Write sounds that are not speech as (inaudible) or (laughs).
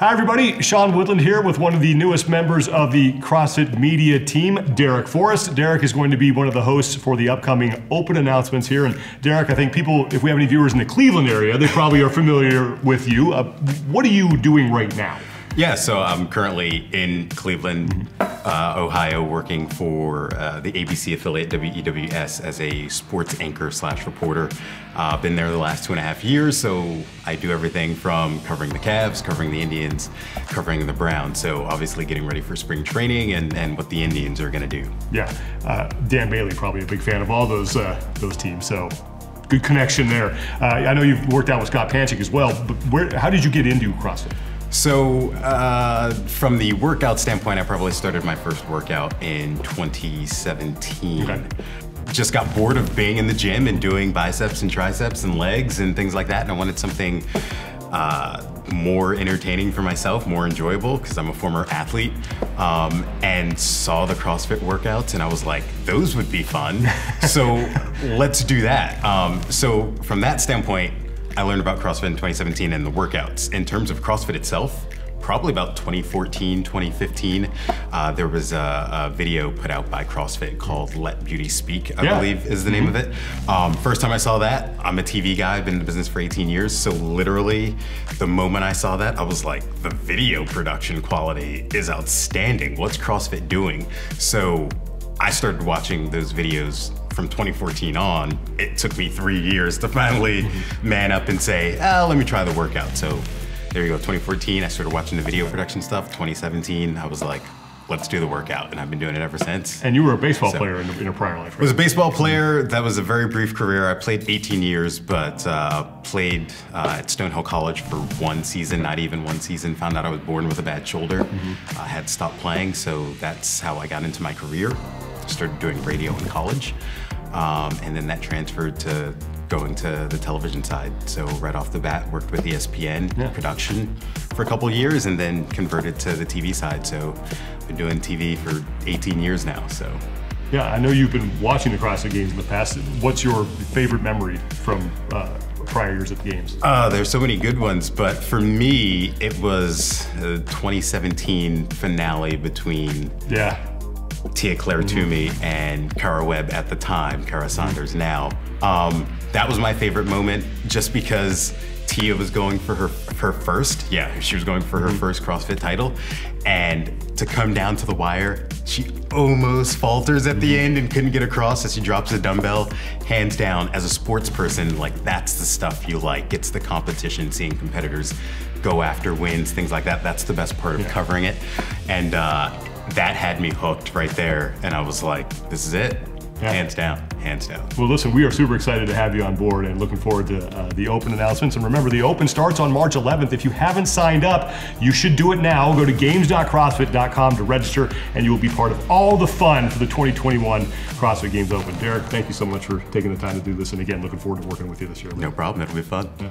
Hi, everybody. Sean Woodland here with one of the newest members of the CrossFit Media team, Derek Forrest. Derek is going to be one of the hosts for the upcoming open announcements here. And Derek, I think people, if we have any viewers in the Cleveland area, they probably are familiar with you. Uh, what are you doing right now? Yeah, so I'm currently in Cleveland, uh, Ohio, working for uh, the ABC affiliate WEWS as a sports anchor slash reporter. Uh, been there the last two and a half years, so I do everything from covering the Cavs, covering the Indians, covering the Browns. So obviously getting ready for spring training and, and what the Indians are going to do. Yeah, uh, Dan Bailey probably a big fan of all those uh, those teams. So good connection there. Uh, I know you've worked out with Scott Panchik as well. But where, how did you get into CrossFit? So, uh, from the workout standpoint, I probably started my first workout in 2017. Okay. Just got bored of being in the gym and doing biceps and triceps and legs and things like that, and I wanted something uh, more entertaining for myself, more enjoyable, because I'm a former athlete, um, and saw the CrossFit workouts, and I was like, those would be fun. so (laughs) let's do that. Um, so from that standpoint, I learned about CrossFit in 2017 and the workouts. In terms of CrossFit itself, probably about 2014, 2015, uh, there was a, a, video put out by CrossFit called Let Beauty Speak, I yeah. believe is the name mm -hmm. of it. Um, first time I saw that, I'm a TV guy, I've been in the business for 18 years, so literally the moment I saw that, I was like, the video production quality is outstanding. What's CrossFit doing? So I started watching those videos from 2014 on, it took me three years to finally (laughs) man up and say, oh, let me try the workout. So there you go, 2014, I started watching the video production stuff. 2017, I was like, let's do the workout. And I've been doing it ever since. And you were a baseball so, player in, in, a prior life, right? I was a baseball player. That was a very brief career. I played 18 years, but uh, played uh, at Stonehill College for one season, not even one season. Found out I was born with a bad shoulder. Mm -hmm. I had stopped playing, so that's how I got into my career. Started doing radio in college. Um, and then that transferred to going to the television side. So right off the bat, worked with ESPN yeah. production for a couple years and then converted to the TV side. So I've been doing TV for 18 years now, so. Yeah, I know you've been watching the CrossFit Games in the past. What's your favorite memory from uh, prior years at the games? Uh, there's so many good ones, but for me, it was the 2017 finale between yeah Tia Claire mm -hmm. Toomey and Kara Webb at the time, Kara Saunders now. Um, that was my favorite moment just because Tia was going for her her first, yeah, she was going for her mm -hmm. first CrossFit title. And to come down to the wire, she almost falters at the mm-hmm. end and couldn't get across as she drops a dumbbell. Hands down, as a sports person, like that's the stuff you like. It's the competition, seeing competitors go after wins, things like that. That's the best part of yeah. covering it. And uh, that had me hooked right there. And I was like, this is it. Yeah. Hands down, hands down. Well, listen, we are super excited to have you on board and looking forward to uh, the Open announcements. And remember, the Open starts on March 11th. If you haven't signed up, you should do it now. Go to games.crossfit.com to register, and you will be part of all the fun for the 2021 CrossFit Games Open. Derek, thank you so much for taking the time to do this. And again, looking forward to working with you this year. No problem. It'll be fun. Yeah.